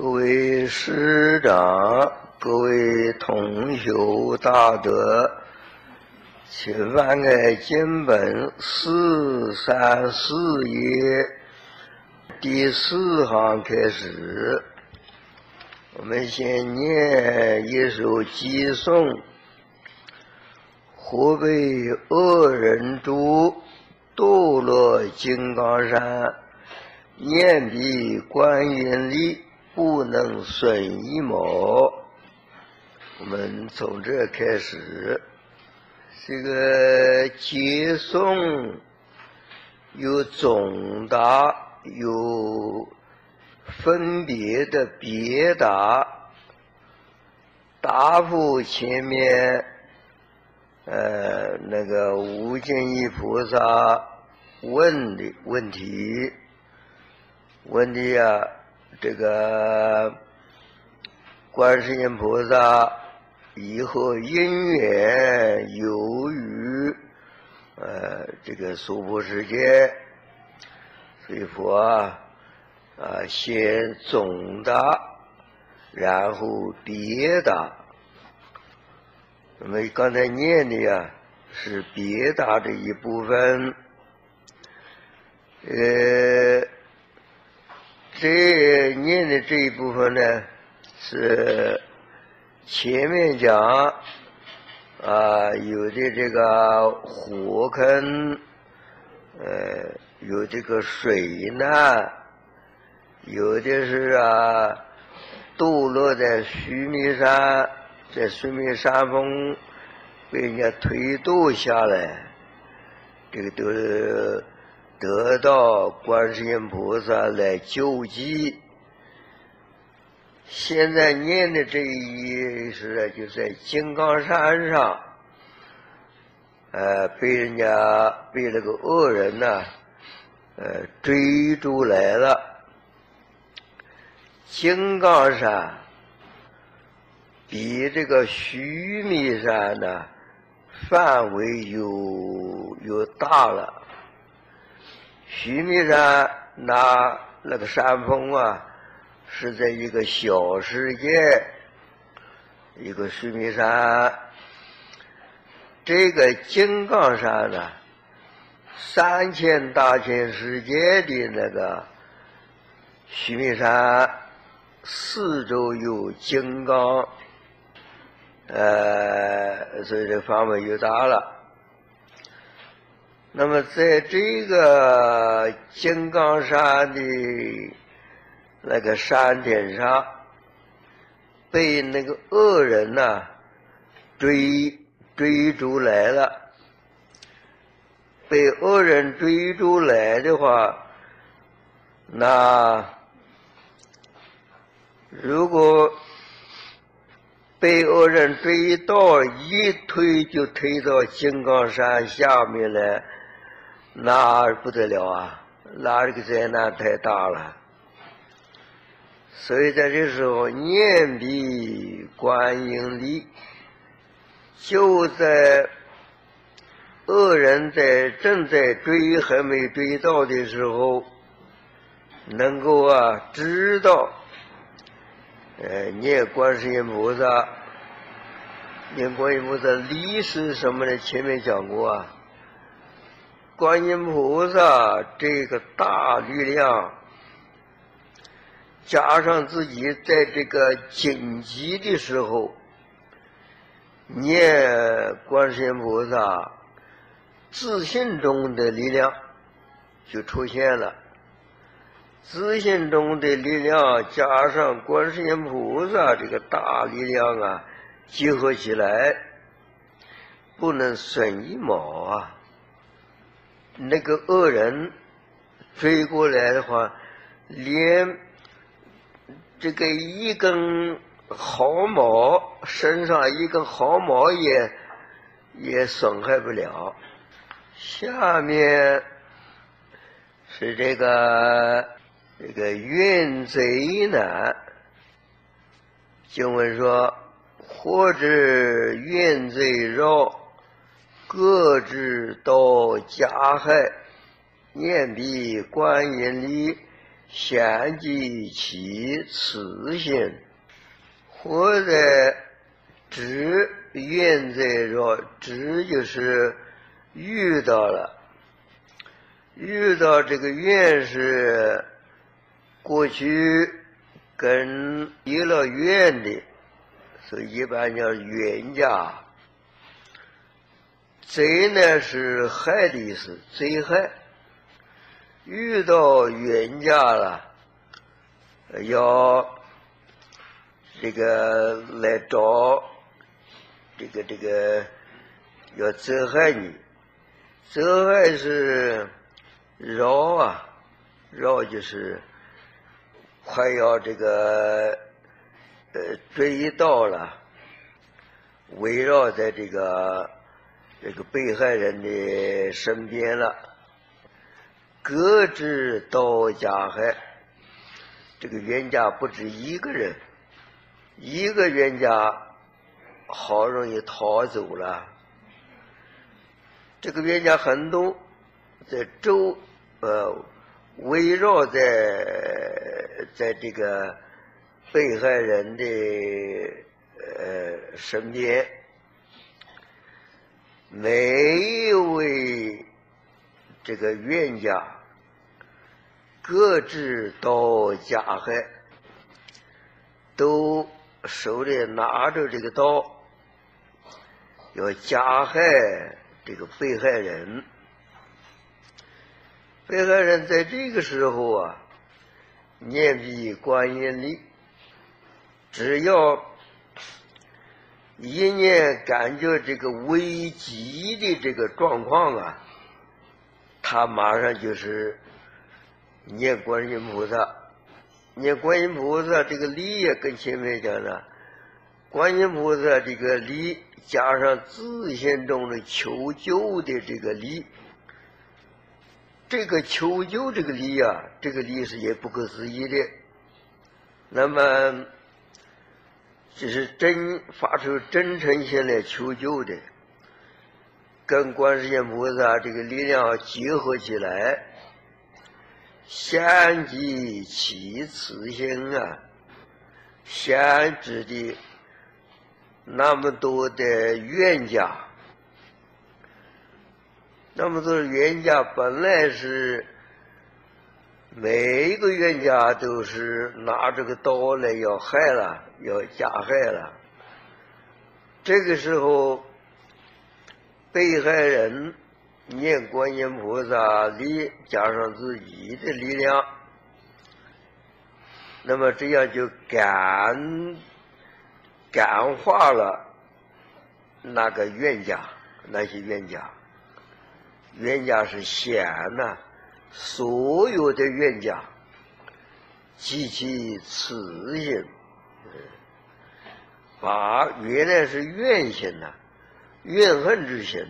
各位师长，各位同学大德，请翻开经本四三四页第四行开始。我们先念一首偈颂：湖北恶人诸堕落金刚山，念彼观音力。不能损一毛。我们从这开始，这个接送有总答，有分别的别答。答复前面，呃，那个无尽意菩萨问的问题，问的呀。这个观世音菩萨以后因缘由于呃这个娑婆世界，所以佛啊啊先总答，然后别答。那么刚才念的呀是别答的一部分，呃。这念的这一部分呢，是前面讲啊，有的这个火坑，呃，有这个水难，有的是啊，堕落在须弥山，在须弥山峰被人家推堕下来，这个都是。得到观世音菩萨来救济。现在念的这一是就在金刚山上，呃，被人家被那个恶人呢，呃，追逐来了。金刚山比这个须弥山呢，范围又又大了。须弥山那那个山峰啊，是在一个小世界，一个须弥山。这个金刚山呢，三千大千世界的那个须弥山，四周有金刚，呃，所以这范围就大了。那么，在这个金刚山的那个山顶上，被那个恶人呐追追逐来了。被恶人追逐来的话，那如果被恶人追到，一推就推到金刚山下面来。那不得了啊！那这个灾难太大了，所以在这时候念彼观音力，就在恶人在正在追还没追到的时候，能够啊知道，呃念观世音菩萨，念观音菩萨力是什么呢？前面讲过啊。观音菩萨这个大力量，加上自己在这个紧急的时候念观世音菩萨，自信中的力量就出现了。自信中的力量加上观世音菩萨这个大力量啊，结合起来，不能损一毛啊。那个恶人追过来的话，连这个一根毫毛身上一根毫毛也也损害不了。下面是这个这个运贼难，经文说：或者运贼绕。各自都加害，念彼观音力，先及其次性，或者知缘在说，知就是遇到了，遇到这个缘是过去跟有了缘的，所以一般叫冤家。贼呢是害的意思，贼害。遇到冤家了，要这个来找这个这个要责害你，责害是绕啊，绕就是快要这个呃追到了，围绕在这个这个被害人的身边了。各自都加害，这个冤家不止一个人，一个冤家好容易逃走了，这个冤家很多，在周呃围绕在在这个被害人的呃身边，每一位这个冤家。各自刀加害，都手里拿着这个刀，要加害这个被害人。被害人在这个时候啊，念必观音力，只要一念感觉这个危急的这个状况啊，他马上就是。念观音菩萨，念观音菩萨这个力也跟前面讲的，观音菩萨这个力加上自心中的求救的这个力，这个求救这个力啊，这个力是也不可思议的。那么，这是真发出真诚心来求救的，跟观世音菩萨这个力量结合起来。先及其次性啊，先知的那么多的冤家，那么多冤家本来是每一个冤家都是拿这个刀来要害了，要加害了。这个时候，被害人。念观音菩萨力加上自己的力量，那么这样就感感化了那个冤家，那些冤家，冤家是显呐，所有的冤家及其慈心，把原来是怨心呐，怨恨之心。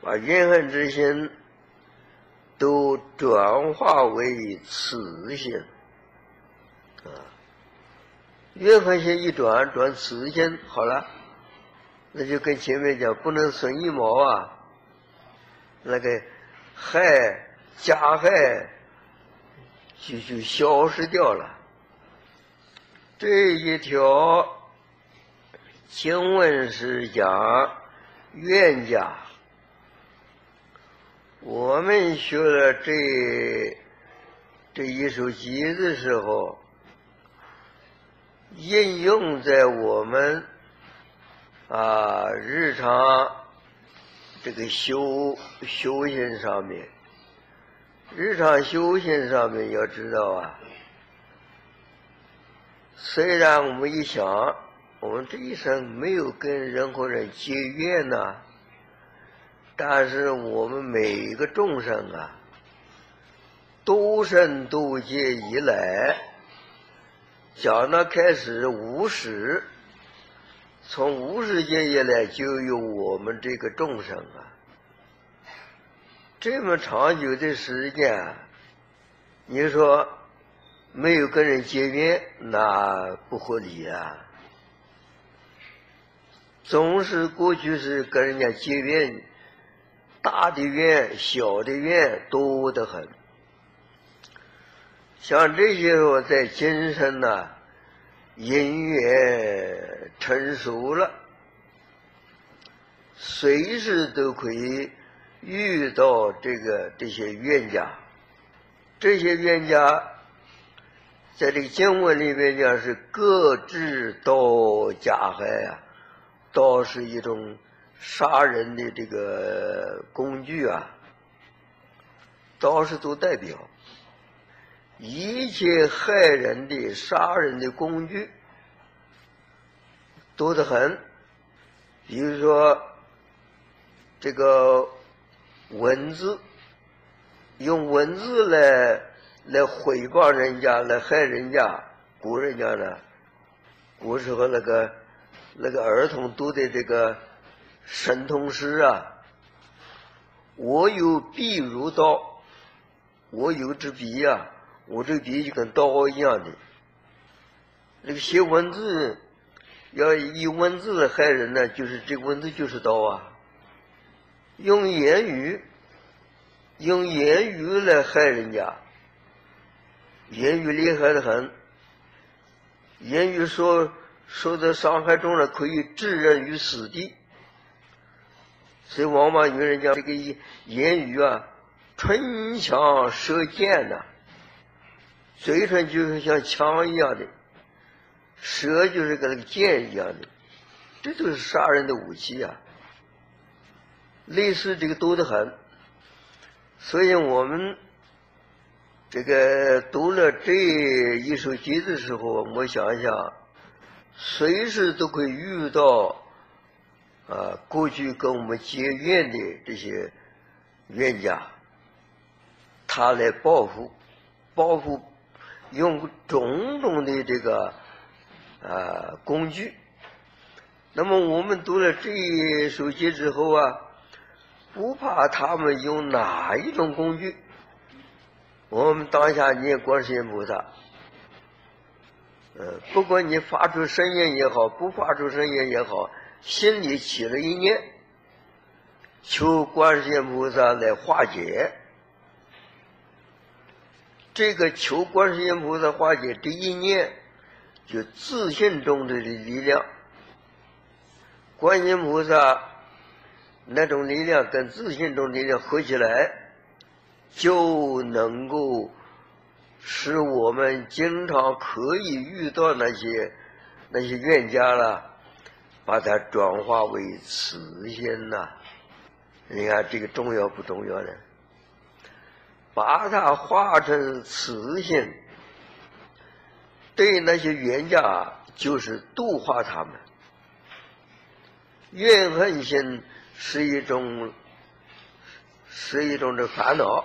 把怨恨之心都转化为慈心啊！怨恨心一转，转慈心好了，那就跟前面讲不能损一毛啊，那个害加害就就消失掉了。这一条经文是讲冤家。我们学了这这一首偈的时候，应用在我们啊日常这个修修行上面。日常修行上面要知道啊，虽然我们一想，我们这一生没有跟任何人结怨呐。但是我们每一个众生啊，多生多劫以来，讲到开始无始，从无始劫以来就有我们这个众生啊，这么长久的时间，你说没有跟人结缘，那不合理啊。总是过去是跟人家结怨。大的怨，小的怨多得很。像这些我在今生呢，因缘成熟了，随时都可以遇到这个这些冤家。这些冤家，在这个经文里面讲是各自刀加害啊，刀是一种杀人的这个工具啊，刀是做代表。一切害人的、杀人的工具多得很，比如说这个文字，用文字来来诽谤人家、来害人家。古人讲呢，古时候那个那个儿童读的这个神童诗啊，我有笔如刀，我有支笔呀。我这笔就跟刀一样的，那个写文字要以文字害人呢，就是这文字就是刀啊。用言语，用言语来害人家，言语厉害的很。言语说受到伤害重了，可以置人于死地。所以往往有人讲这个言语啊，唇枪舌剑呐。嘴唇就是像枪一样的，舌就是跟那个剑一样的，这都是杀人的武器啊。类似这个多得很，所以我们这个读了这一首偈的时候，我想一想，随时都可以遇到啊，过去跟我们结怨的这些冤家，他来报复，报复。用种种的这个啊工具，那么我们读了这一首偈之后啊，不怕他们用哪一种工具，我们当下念观世音菩萨，呃，不管你发出声音也好，不发出声音也好，心里起了一念，求观世音菩萨来化解。这个求观世音菩萨化解这一念，就自信中的力量。观音菩萨那种力量跟自信中力量合起来，就能够使我们经常可以遇到那些那些冤家了，把它转化为慈心呐。你看这个重要不重要呢？把它化成慈心，对那些冤家就是度化他们。怨恨心是一种，是一种的烦恼。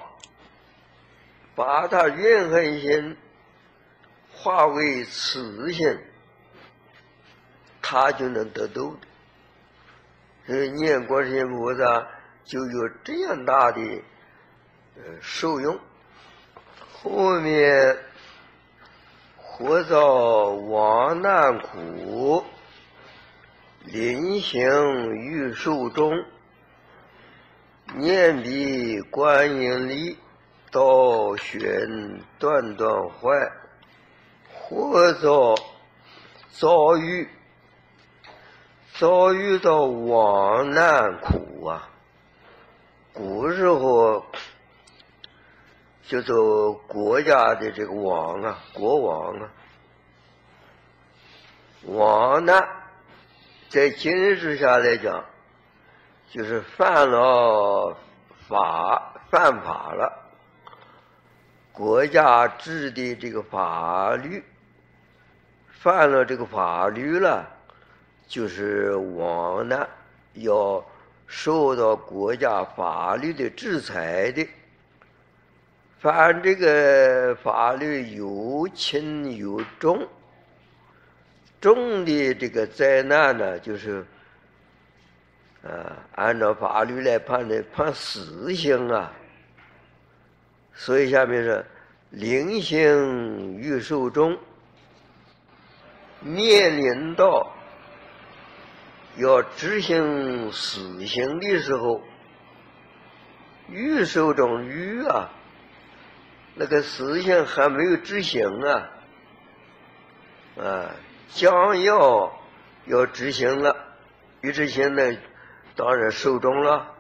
把它怨恨心化为慈心，他就能得度的。所以念观世音菩萨就有这样大的。呃受用，后面活到亡难苦，临行欲受中，念彼观音力，道玄断断坏，或遭遭遇遭遇到亡难苦啊，古时候。叫做国家的这个王啊，国王啊，王难，在今日之下来讲，就是犯了法，犯法了。国家制的这个法律，犯了这个法律了，就是王呢，要受到国家法律的制裁的。犯这个法律有轻有重，重的这个灾难呢，就是啊，按照法律来判的，判死刑啊。所以下面是临刑欲受终，面临到要执行死刑的时候，预受终欲啊。那个死刑还没有执行啊，啊，将要要执行了，于执行呢当然寿终了。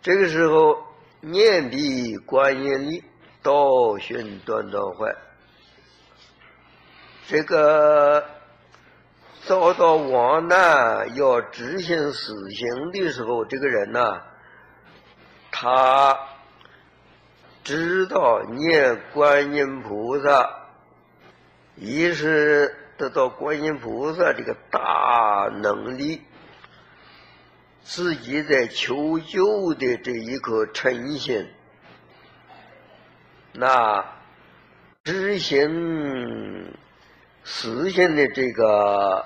这个时候，念彼观音力，道寻断断坏。这个遭到亡难要执行死刑的时候，这个人呢，他知道念观音菩萨，一是得到观音菩萨这个大能力。自己在求救的这一颗诚心，那执行实行的这个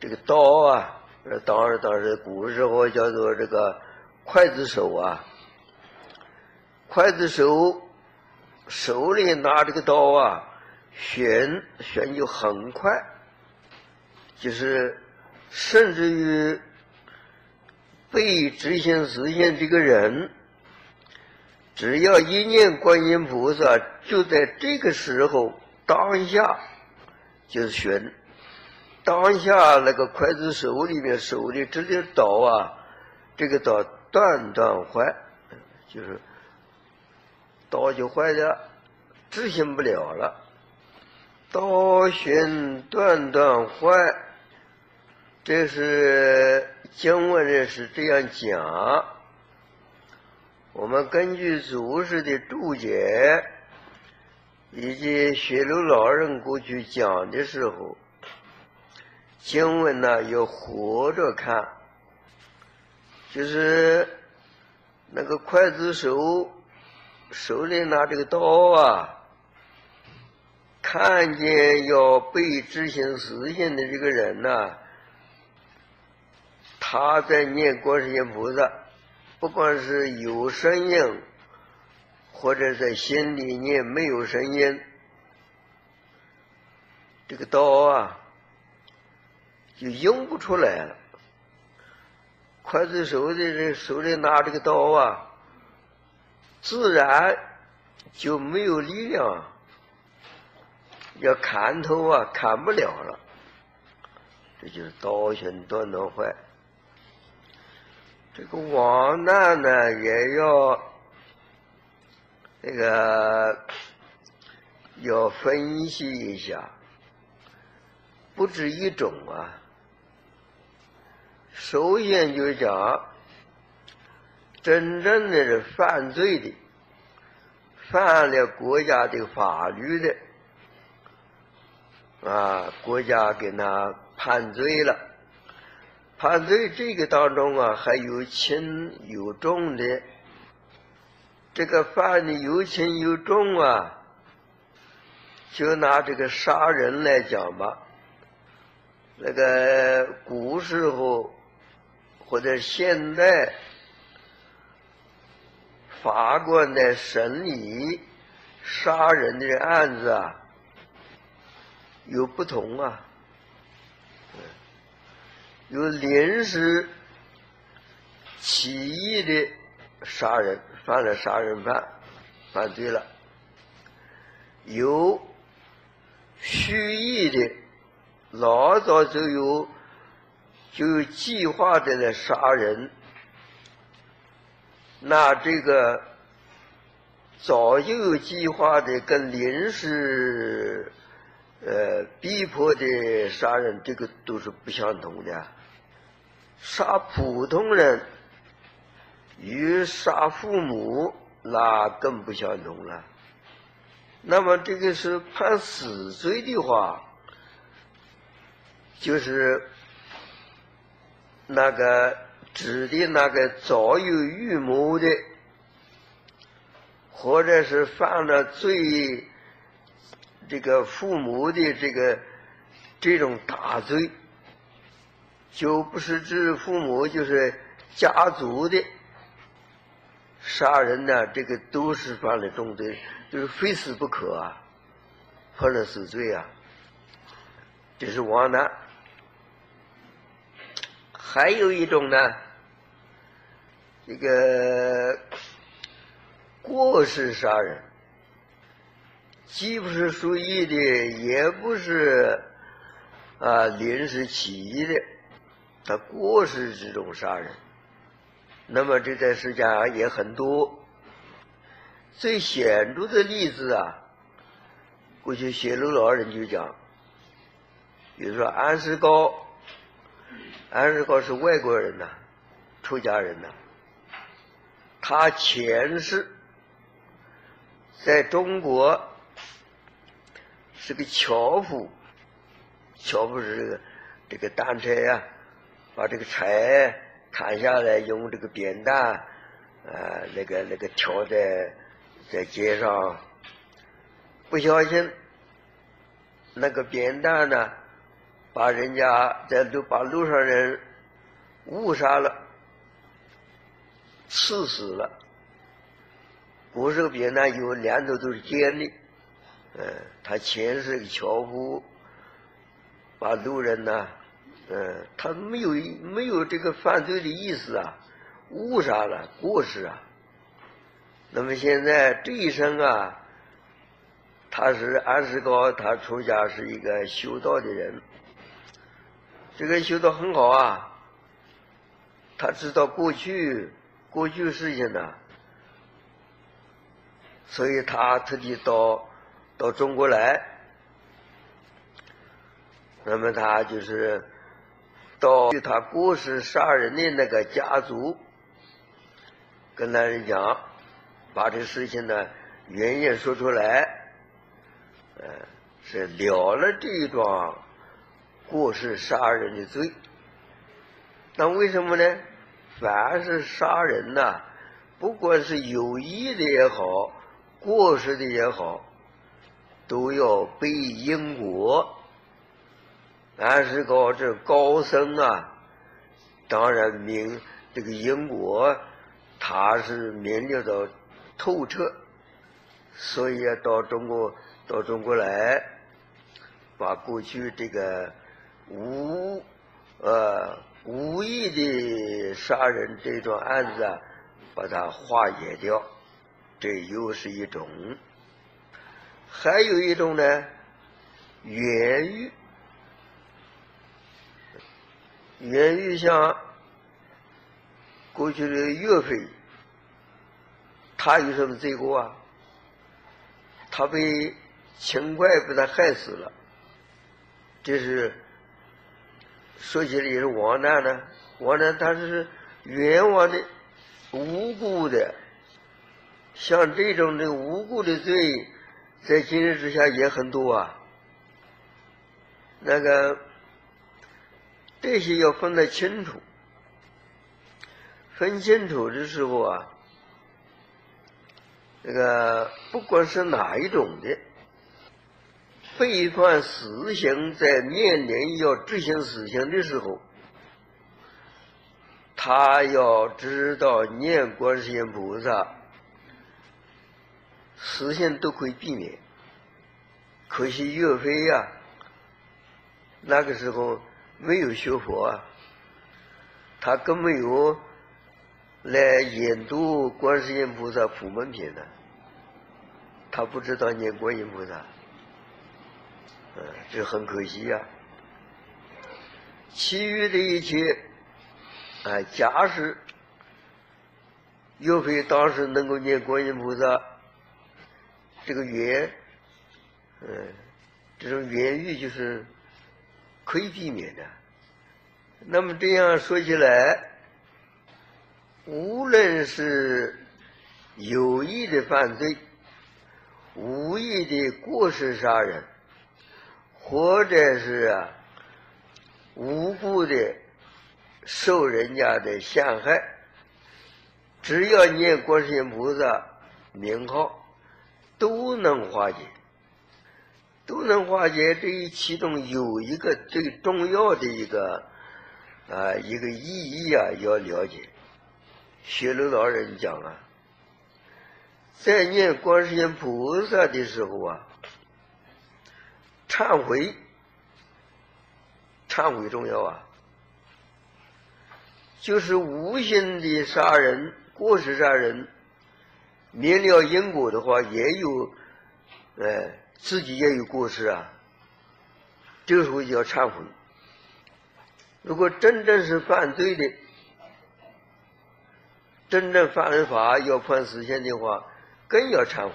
这个刀啊，当时当时古时候叫做这个刽子手啊，刽子手手里拿这个刀啊，旋旋就很快，就是甚至于。被执行实现这个人，只要一念观音菩萨，就在这个时候当下就是悬，当下那个刽子手里面手的这个刀啊，这个刀断断坏，就是刀就坏了，执行不了了，刀悬断断坏，这是。经文呢是这样讲，我们根据祖师的注解，以及学刘老人过去讲的时候，经文呢要活着看，就是那个刽子手手里拿这个刀啊，看见要被执行死刑的这个人呢。他在念观世音菩萨，不管是有声音，或者在心里念没有声音，这个刀啊就用不出来了。刽子手的人手里拿这个刀啊，自然就没有力量，要砍头啊砍不了了。这就是刀悬断断坏。这个亡难呢，也要那个要分析一下，不止一种啊。首先就讲，真正的是犯罪的，犯了国家的法律的，啊，国家给他判罪了。判罪这个当中啊，还有轻有重的。这个犯的有轻有重啊，就拿这个杀人来讲吧。那个古时候或者现代法官的审理杀人的案子啊，有不同啊。有临时起意的杀人，犯了杀人犯，犯罪了；有蓄意的，老早就有就有计划的来杀人。那这个早就有计划的，跟临时呃逼迫的杀人，这个都是不相同的。杀普通人与杀父母，那更不相同了。那么这个是判死罪的话，就是那个指的那个早有预谋的，或者是犯了罪，这个父母的这个这种大罪。就不是指父母，就是家族的杀人呢，这个都是犯了重罪，就是非死不可啊，判了死罪啊。这是亡难。还有一种呢，这个过失杀人，既不是蓄意的，也不是啊临时起意的，他过失之中杀人。那么这在世界上也很多。最显著的例子啊，过去谢鲁老人就讲，比如说安世高，安世高是外国人呐，出家人呐，他前世在中国是个樵夫，樵夫是这个这个担柴呀，把这个柴砍下来，用这个扁担啊，那个那个挑在。在街上不小心，那个扁担呢，把人家在路把路上人误杀了，刺死了。不是个扁担有两头都是尖的，嗯，他前世个樵夫，把路人呢，嗯，他没有没有这个犯罪的意思啊，误杀了，过失啊。那么现在这一生啊，他是安世高，他出家是一个修道的人，这个修道很好啊，他知道过去过去事情呢，所以他特地到到中国来，那么他就是到他过世杀人的那个家族，跟那人讲。把这事情呢原因说出来，呃，是了了这一桩过失杀人的罪。那为什么呢？凡是杀人呐，不管是有意的也好，过失的也好，都要背因果。俺是高这高僧啊，当然明这个因果，他是明了的。透彻，所以到中国到中国来，把过去这个无呃无意的杀人这桩案子啊，把它化解掉，这又是一种。还有一种呢，冤狱，冤狱像过去的岳飞。他有什么罪过啊？他被秦桧把他害死了，这是说起来也是王难呢。王难他是冤枉的、无辜的，像这种的无辜的罪，在今日之下也很多啊。那个这些要分得清楚，分清楚的时候啊。这个不管是哪一种的，被判死刑，在面临要执行死刑的时候，他要知道念观世音菩萨，死刑都可以避免。可惜岳飞呀，那个时候没有学佛啊，他更没有。来研读观世音菩萨普门品的，他不知道念观音菩萨，嗯，这很可惜呀。其余的一切，啊，假使岳飞当时能够念观音菩萨，这个缘，嗯，这种缘遇就是可以避免的。那么这样说起来。无论是有意的犯罪、无意的过失杀人，或者是啊无辜的受人家的陷害，只要念观世音菩萨名号，都能化解，都能化解。这一其中有一个最重要的一个啊一个意义啊，要了解。学楼老人讲啊，在念观世音菩萨的时候啊，忏悔，忏悔重要啊，就是无心的杀人、过失杀人，灭了因果的话，也有，哎，自己也有过失啊。这个时候就要忏悔。如果真正是犯罪的，真正犯了法要判死刑的话，更要忏悔。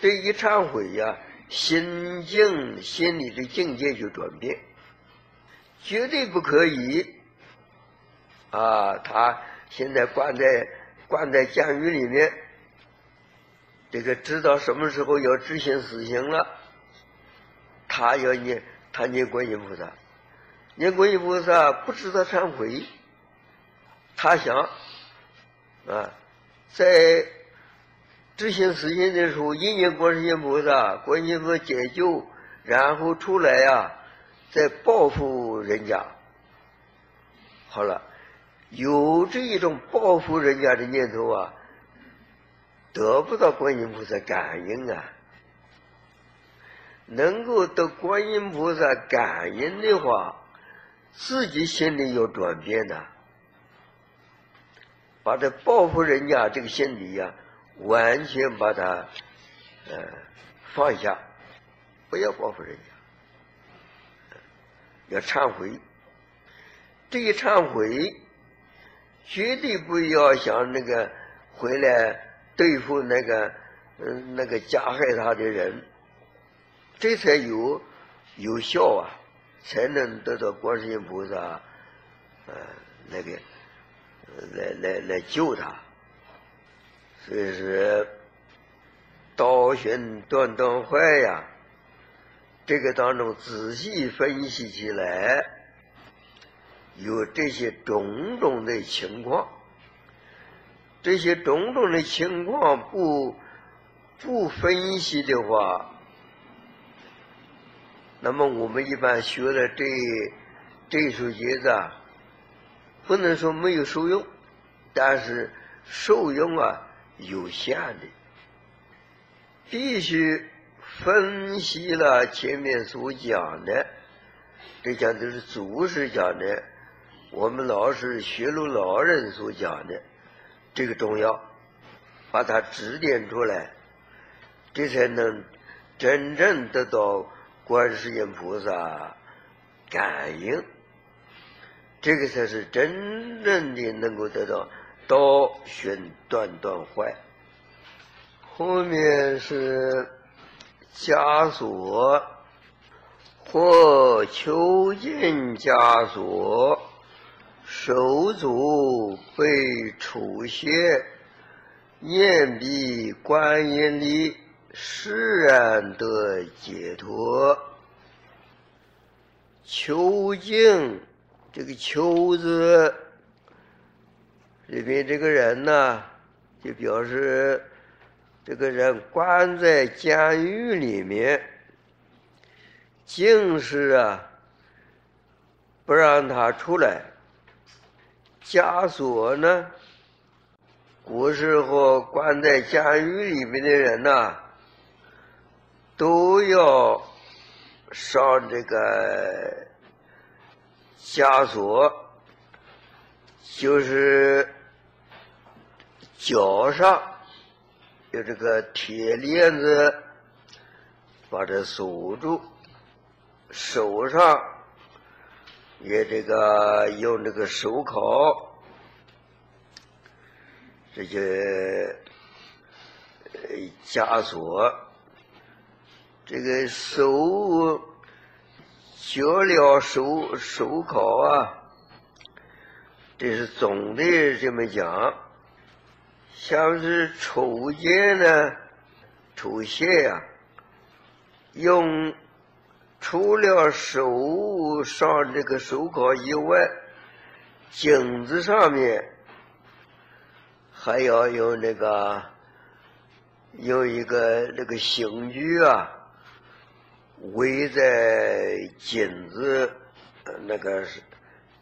这一忏悔呀，心境、心理的境界就转变，绝对不可以。啊，他现在关在关在监狱里面，这个知道什么时候要执行死刑了，他要念他念观音菩萨，念观音菩萨不知道忏悔，他想啊，在执行死刑的时候，一念观音菩萨，观音菩萨解救，然后出来呀，再报复人家，好了。有这一种报复人家的念头啊，得不到观音菩萨感应啊。能够得观音菩萨感应的话，自己心里有转变的，把这报复人家这个心理呀，完全把它呃放下，不要报复人家，要忏悔。这一忏悔。绝对不要想那个回来对付那个嗯那个加害他的人，这才有有效啊，才能得到观世音菩萨呃那个来来来救他。所以说，道玄断断坏呀，这个当中仔细分析起来。有这些种种的情况，这些种种的情况不不分析的话，那么我们一般学的这这首节子啊，不能说没有受用，但是受用啊有限的，必须分析了前面所讲的，这讲都是祖师讲的。我们老师学路老人所讲的这个重要，把它指点出来，这才能真正得到观世音菩萨感应，这个才是真正的能够得到道玄断断坏。后面是枷锁或囚禁枷锁。手足被处歇，念彼观音力，释然得解脱。囚禁这个囚字里面这个人呢，就表示这个人关在监狱里面，净是啊，不让他出来。枷锁呢？古时候关在监狱里面的人呐，都要上这个枷锁，就是脚上有这个铁链子把这锁住，手上。也这个用这个手铐，这些枷锁，这个手脚镣手手铐啊，这是总的这么讲。像是抽剑呢，抽线呀，用。除了手上这个手稿以外，颈子上面还要用那个用一个那个刑具啊，围在颈子那个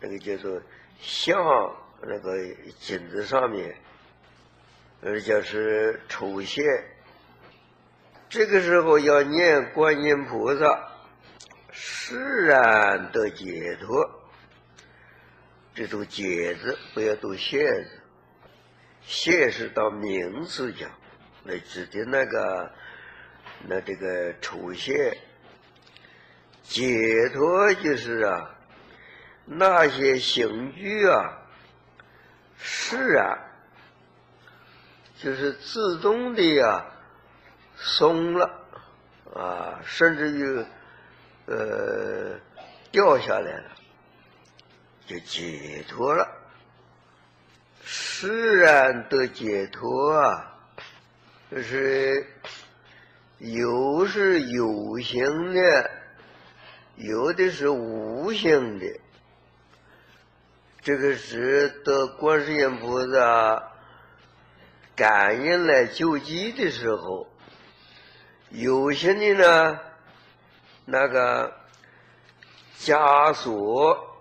那个叫做像那个颈子上面，而且是抽线。这个时候要念观音菩萨。释然的解脱，这读解字不要读谢字。现实到名词讲，那指的那个，那这个出现解脱就是啊，那些刑具啊，释然，就是自动的呀，松了啊，甚至于呃掉下来了，就解脱了。释然的解脱啊，就是有是有形的，有的是无形的。这个是得观世音菩萨感应来救济的时候，有形的呢，那个枷锁，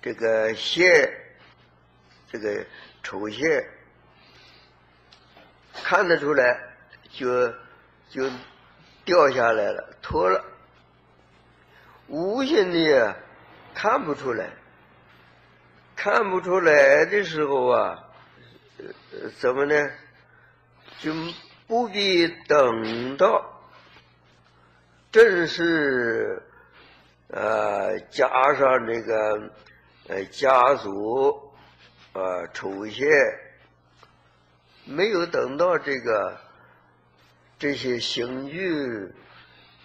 这个线。这个丑线看得出来，就就掉下来了，脱了。无形的看不出来，看不出来的时候啊，怎么呢？就不必等到正是呃加上这个呃家族。啊，出现没有等到这个这些刑具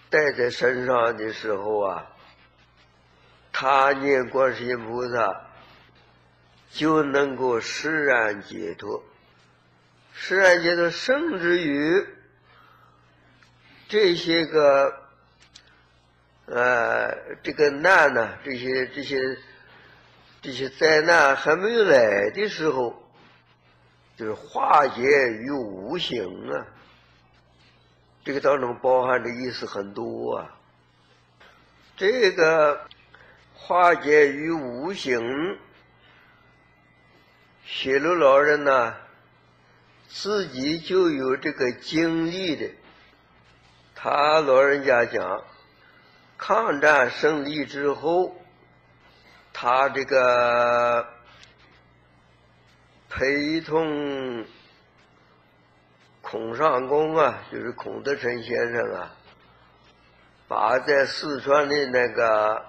带在身上的时候啊，他念观世音菩萨就能够释然解脱，释然解脱，甚至于这些个呃这个难呢，这些这些。这些灾难还没有来的时候，就是化解于无形啊。这个当中包含的意思很多啊。这个化解于无形，雪罗老人呢，自己就有这个经历的。他老人家讲，抗战胜利之后。他这个陪同孔尚公啊，就是孔德成先生啊，把在四川的那个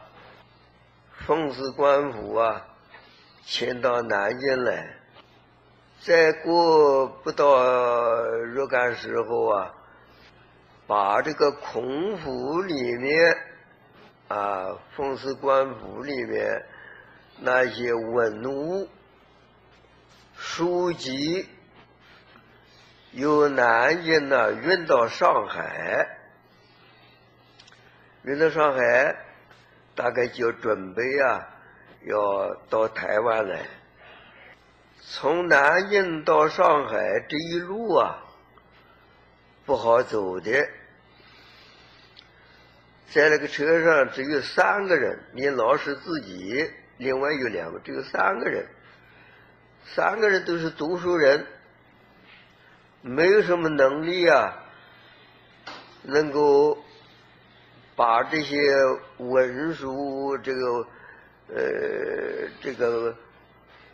奉祀官府啊迁到南京来。再过不到若干时候啊，把这个孔府里面啊，奉祀官府里面。那些文物、书籍由南京呢运到上海，运到上海，大概就准备啊要到台湾来。从南京到上海这一路啊不好走的，在那个车上只有三个人，你老师自己。另外有两个，只有三个人，三个人都是读书人，没有什么能力啊，能够把这些文书，这个呃，这个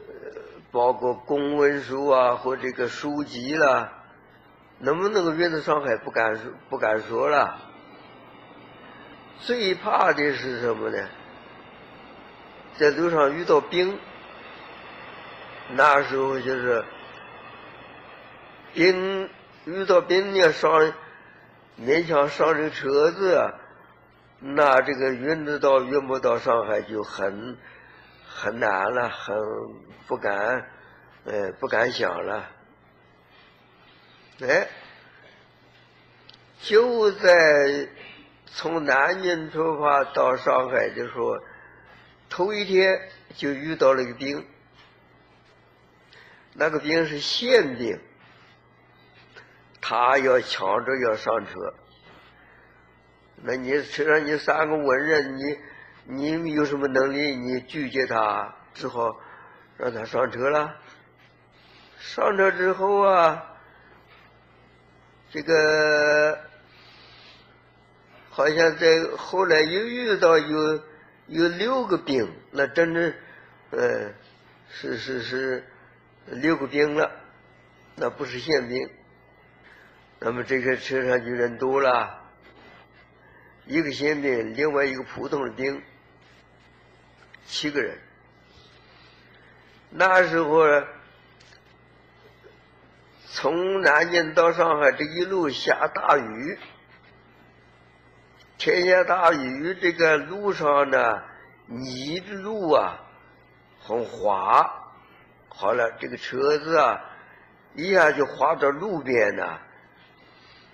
呃，包括公文书啊或这个书籍啦，能不能够运到上海？不敢，不敢说了。最怕的是什么呢？在路上遇到兵，那时候就是兵遇到兵要上勉强上这车子，那这个运得到运不到上海就很很难了，很不敢，呃，不敢想了。哎，就在从南京出发到上海的时候。头一天就遇到了一个兵，那个兵是宪兵，他要抢着要上车。那你车上你三个文人，你你有什么能力？你拒绝他，只好让他上车了。上车之后啊，这个好像在后来又遇到有。有六个兵，那真正，呃，是是是，六个兵了，那不是宪兵。那么这个车上就人多了，一个宪兵，另外一个普通的兵，七个人。那时候从南京到上海这一路下大雨，天下大雨，这个路上呢泥的路啊很滑。好了，这个车子啊，一下就滑到路边了，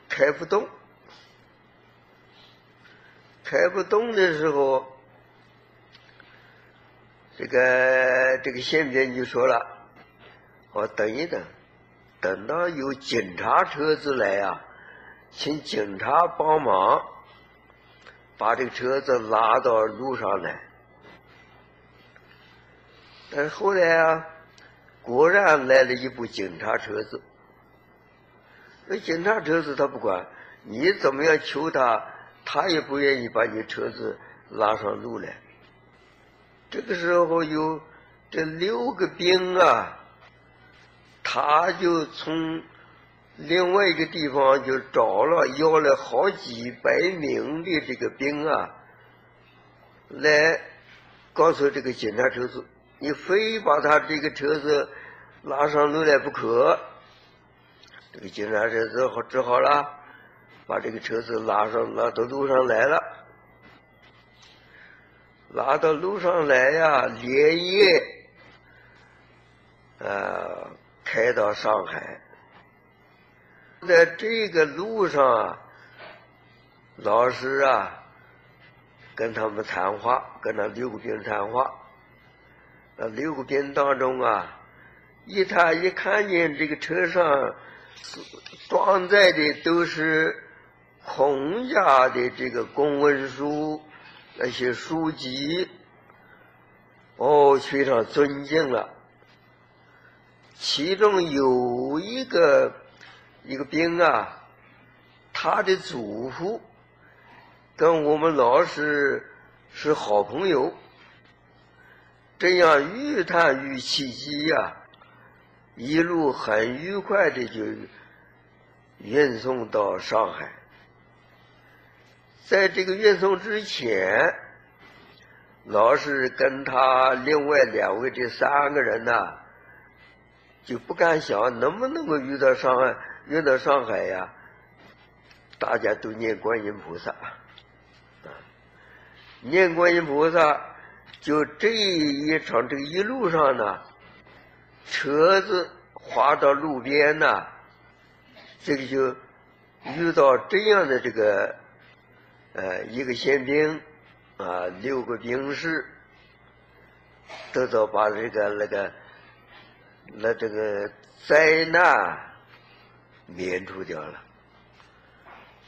开不动。开不动的时候，这个这个宪兵就说了：“我等一等，等到有警察车子来啊，请警察帮忙把这个车子拉到路上来。”但是后来啊。果然来了一部警察车子，那警察车子他不管，你怎么样求他，他也不愿意把你车子拉上路来。这个时候有这六个兵啊，他就从另外一个地方就找了要了好几百名的这个兵啊，来告诉这个警察车子。你非把他这个车子拉上路来不可，这个警察车子好只好了，把这个车子拉上拉到路上来了，拉到路上来呀，连夜啊开到上海，在这个路上啊，老师啊跟他们谈话，跟那六个兵谈话。那，六个兵当中啊，一他一看见这个车上装载的都是孔家的这个公文书那些书籍，哦，非常尊敬了。其中有一个一个兵啊，他的祖父跟我们老师是好朋友。这样愈谈愈契机呀，一路很愉快的就运送到上海。在这个运送之前，老是跟他另外两位这三个人呢，就不敢想能不能够遇到上海，运到上海呀。大家都念观音菩萨，啊，念观音菩萨。就这一场，这一路上呢，车子滑到路边呢，这个就遇到这样的这个呃一个宪兵啊，六个兵士，都都把这个那个那这个灾难免除掉了。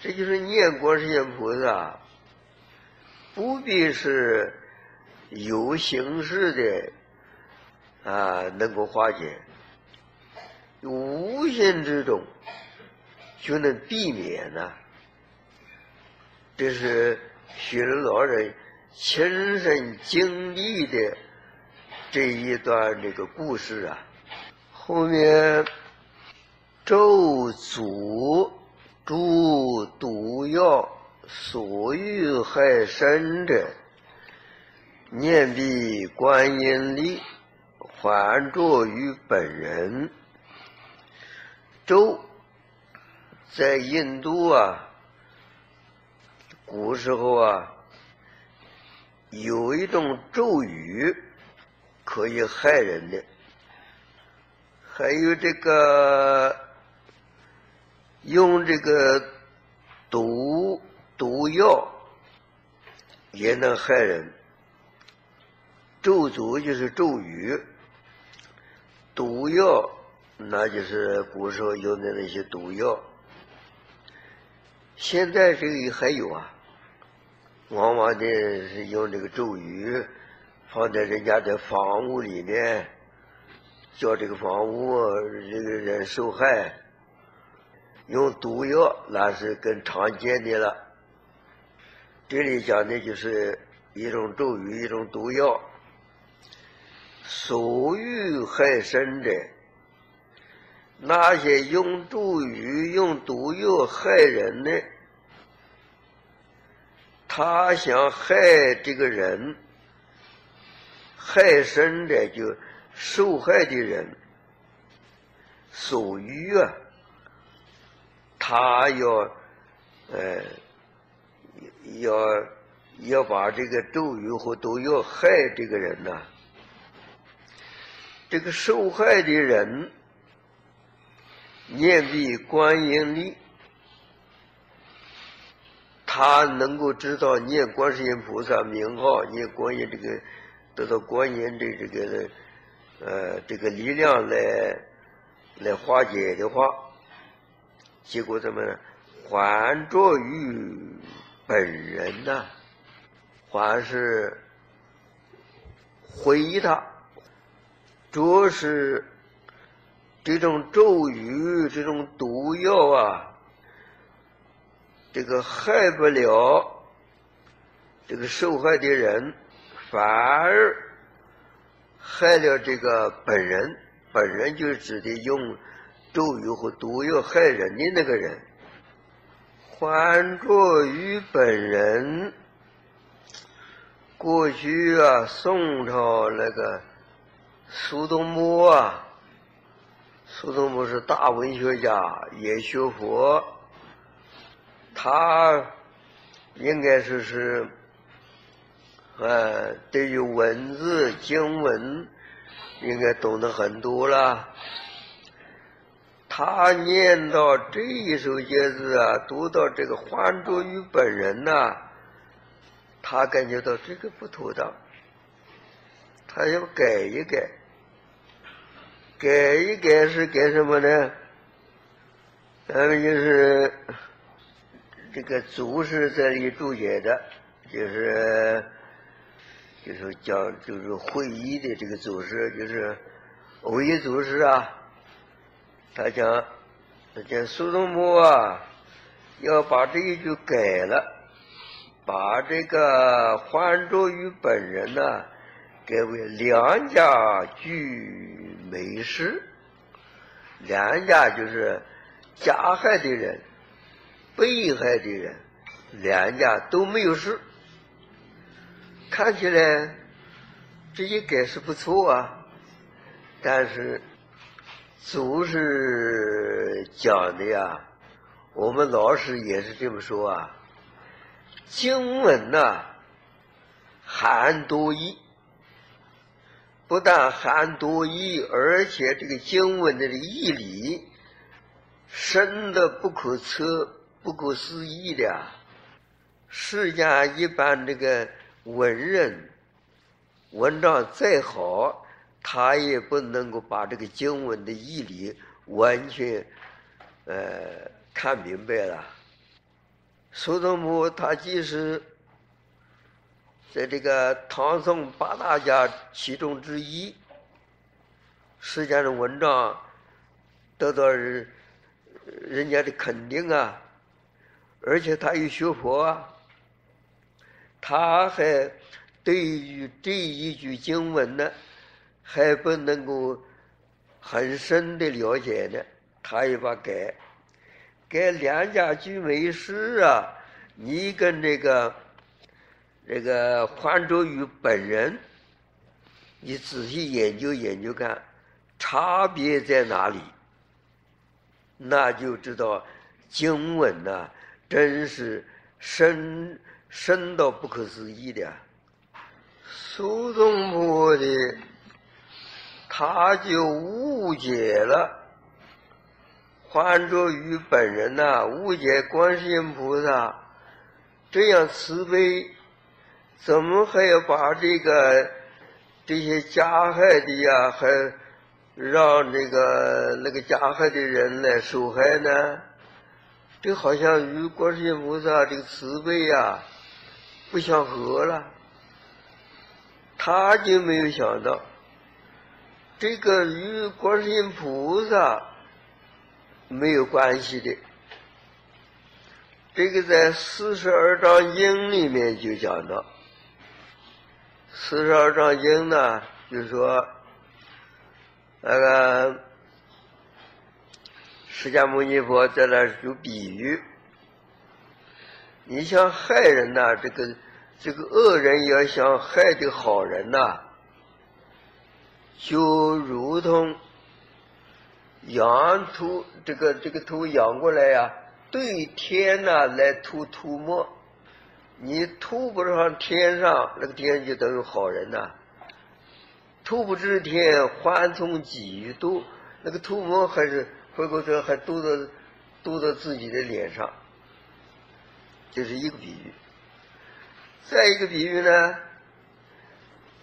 这就是念观世音菩萨，不必是。有形式的啊，能够化解；无形之中就能避免呢。这是许人老人亲身经历的这一段这个故事啊。后面咒诅诸毒药所欲害身者。念彼观音力，还着于本人。咒在印度啊，古时候啊，有一种咒语可以害人的，还有这个用这个毒毒药也能害人。咒诅就是咒语，毒药那就是古时候用的那些毒药。现在这个还有啊，往往的是用这个咒语放在人家的房屋里面，叫这个房屋这个人受害，用毒药那是更常见的了。这里讲的就是一种咒语，一种毒药。所欲害身者，那些用咒语、用毒药害人的，他想害这个人，害身的就受害的人，所欲啊，他要呃要要把这个咒语和毒药害这个人呐，这个受害的人。念必观音力，他能够知道念观世音菩萨名号，念观音这个得到观音的这个呃这个力量来来化解的话，结果怎么呢？还着于本人呐，还是回他，着是。这种咒语，这种毒药啊，这个害不了这个受害的人，反而害了这个本人。本人就是指的用咒语和毒药害人的那个人。还着于本人，过去啊，宋朝那个苏东坡啊。苏东坡是大文学家，也学佛。他应该说是，呃，对于文字经文，应该懂得很多了。他念到这一首节字啊，读到这个“还著于本人”呐，他感觉到这个不妥当，他要改一改。改一改是改什么呢？咱们就是这个祖师这里注解的，就是就是讲就是会议的这个祖师，就是欧一祖师啊。他讲他讲苏东坡啊，要把这一句改了，把这个还着于本人呢，改为梁家具。没事，两家就是加害的人、被害的人，两家都没有事。看起来这一改是不错啊，但是祖是讲的呀，我们老师也是这么说啊，经文呐含多义。不但含多义，而且这个经文的义理深的不可测、不可思议的。世间一般这个文人文章再好，他也不能够把这个经文的义理完全呃看明白了。苏东坡他即使。在这个唐宋八大家其中之一，世间的文章得到人人家的肯定啊，而且他又学佛啊，他还对于这一句经文呢，还不能够很深的了解呢，他也把改改梁家俱没事啊，你跟这个。这个黄卓宇本人，你仔细研究研究看，差别在哪里？那就知道经文呐，真是深深到不可思议的。苏东坡的，他就误解了，还着于本人呐，误解观世音菩萨这样慈悲。怎么还要把这个这些加害的呀，还让那个那个加害的人来受害呢？这好像与观世音菩萨这个慈悲呀不相合了。他就没有想到，这个与观世音菩萨没有关系的。这个在四十二章经里面就讲到。四十二章经呢，就说，那个释迦牟尼佛在那有比喻，你想害人呐，这个这个恶人要想害的好人呐，就如同仰吐这个这个头仰过来呀，对天呐来吐吐沫，你吐不上天上，那个天就等于好人呐。吐不知天，欢从几度？那个吐沫还是回过头还嘟到嘟到自己的脸上，这是一个比喻。再一个比喻呢，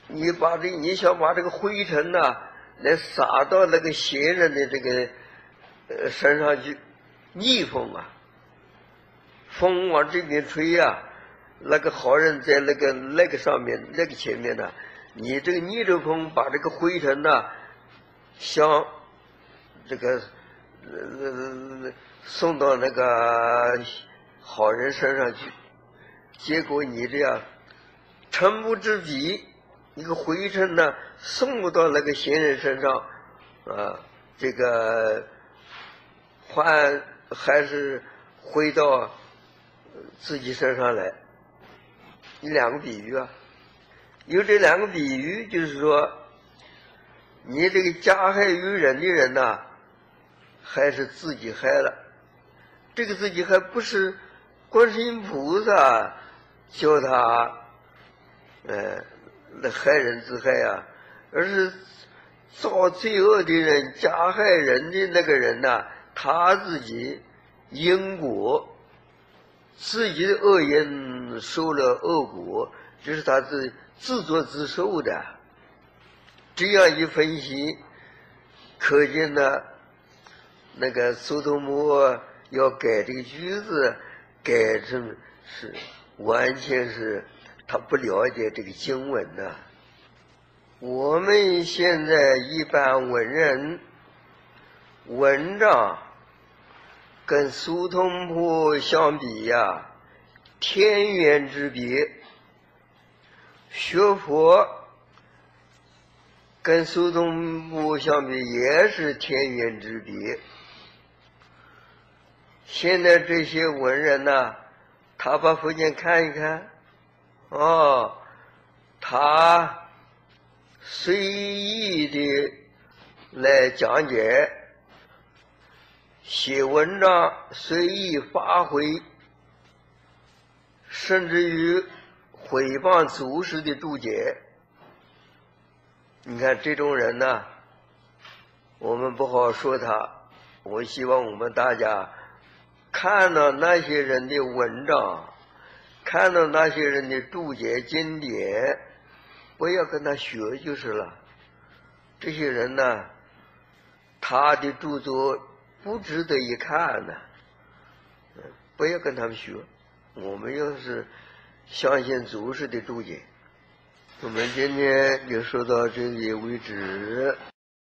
你把这你想把这个灰尘呐，来撒到那个邪人的这个呃身上去，逆风啊，风往这边吹呀，那个好人在那个那个上面那个前面呢。你这个逆着风把这个灰尘呐，向这个呃呃呃送到那个好人身上去，结果你这样沉不知彼，一个灰尘呢送不到那个闲人身上，啊，这个还还是回到自己身上来，你两个比喻啊。有这两个比喻，就是说，你这个加害于人的人呐，还是自己害了。这个自己还不是观世音菩萨叫他，呃，那害人自害呀，而是造罪恶的人加害人的那个人呐，他自己因果，自己的恶因受了恶果，这是他自己。自作自受的，这样一分析，可见呢，那个苏东坡要改这个句子，改成是完全是他不了解这个经文呐。我们现在一般文人文章跟苏东坡相比呀，天渊之别。学佛跟苏东坡相比也是天渊之别。现在这些文人呐，他把佛经看一看，哦，他随意的来讲解，写文章随意发挥，甚至于。诽谤祖师的注解，你看这种人呢，我们不好说他。我希望我们大家看到那些人的文章，看到那些人的注解经典，不要跟他学就是了。这些人呢，他的著作不值得一看呢，不要跟他们学。我们要是。相信祖师的注解，我们今天就说到这里为止。